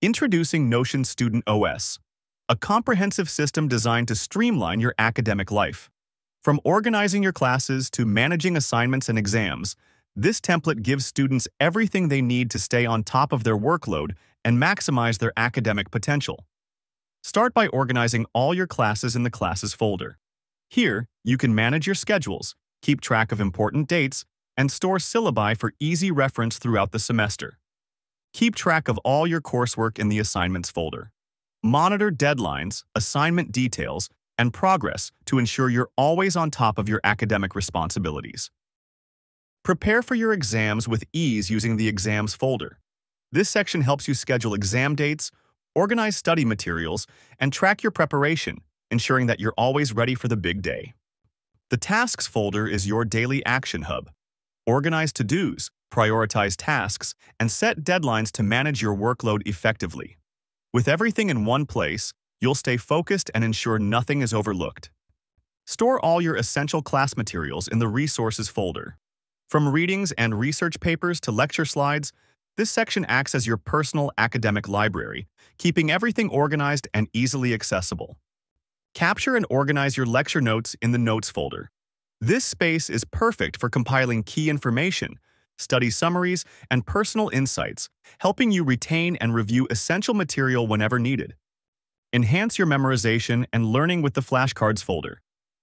Introducing Notion Student OS, a comprehensive system designed to streamline your academic life. From organizing your classes to managing assignments and exams, this template gives students everything they need to stay on top of their workload and maximize their academic potential. Start by organizing all your classes in the Classes folder. Here, you can manage your schedules, keep track of important dates, and store syllabi for easy reference throughout the semester. Keep track of all your coursework in the Assignments folder. Monitor deadlines, assignment details, and progress to ensure you're always on top of your academic responsibilities. Prepare for your exams with ease using the Exams folder. This section helps you schedule exam dates, organize study materials, and track your preparation, ensuring that you're always ready for the big day. The Tasks folder is your daily action hub. Organize to-dos, prioritize tasks, and set deadlines to manage your workload effectively. With everything in one place, you'll stay focused and ensure nothing is overlooked. Store all your essential class materials in the Resources folder. From readings and research papers to lecture slides, this section acts as your personal academic library, keeping everything organized and easily accessible. Capture and organize your lecture notes in the Notes folder. This space is perfect for compiling key information, study summaries, and personal insights, helping you retain and review essential material whenever needed. Enhance your memorization and learning with the flashcards folder.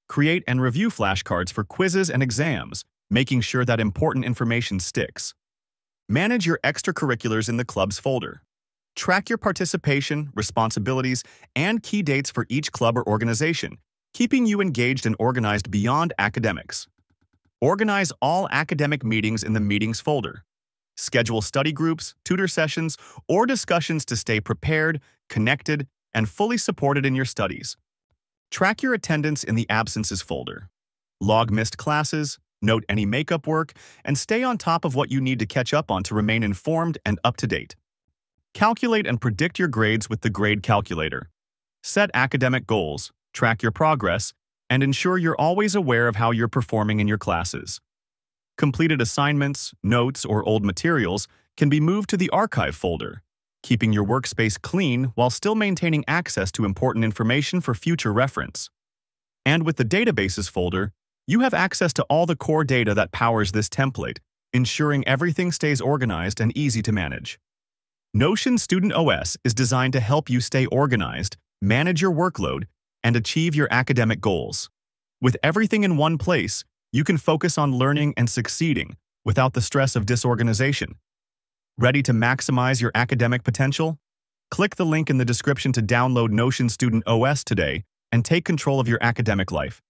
Create and review flashcards for quizzes and exams, making sure that important information sticks. Manage your extracurriculars in the clubs folder. Track your participation, responsibilities, and key dates for each club or organization, keeping you engaged and organized beyond academics. Organize all academic meetings in the Meetings folder. Schedule study groups, tutor sessions, or discussions to stay prepared, connected, and fully supported in your studies. Track your attendance in the Absences folder. Log missed classes, note any makeup work, and stay on top of what you need to catch up on to remain informed and up to date. Calculate and predict your grades with the Grade Calculator. Set academic goals, track your progress, and ensure you're always aware of how you're performing in your classes. Completed assignments, notes, or old materials can be moved to the Archive folder, keeping your workspace clean while still maintaining access to important information for future reference. And with the Databases folder, you have access to all the core data that powers this template, ensuring everything stays organized and easy to manage. Notion Student OS is designed to help you stay organized, manage your workload, and achieve your academic goals. With everything in one place, you can focus on learning and succeeding without the stress of disorganization. Ready to maximize your academic potential? Click the link in the description to download Notion Student OS today and take control of your academic life.